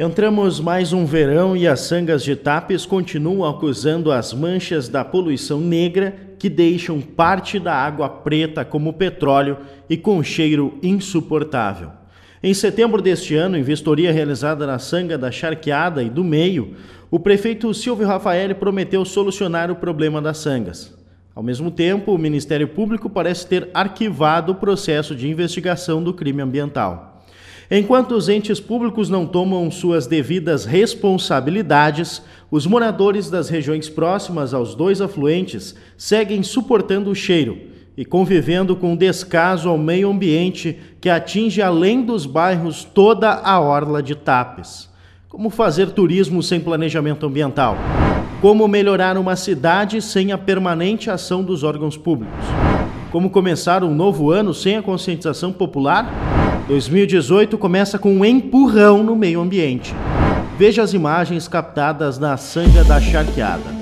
Entramos mais um verão e as sangas de Tapes continuam acusando as manchas da poluição negra que deixam parte da água preta como petróleo e com cheiro insuportável. Em setembro deste ano, em vistoria realizada na Sanga da Charqueada e do Meio, o prefeito Silvio Rafael prometeu solucionar o problema das sangas. Ao mesmo tempo, o Ministério Público parece ter arquivado o processo de investigação do crime ambiental. Enquanto os entes públicos não tomam suas devidas responsabilidades, os moradores das regiões próximas aos dois afluentes seguem suportando o cheiro e convivendo com descaso ao meio ambiente que atinge além dos bairros toda a orla de Tapes. Como fazer turismo sem planejamento ambiental? Como melhorar uma cidade sem a permanente ação dos órgãos públicos? Como começar um novo ano sem a conscientização popular? 2018 começa com um empurrão no meio ambiente. Veja as imagens captadas na Sanga da Charqueada.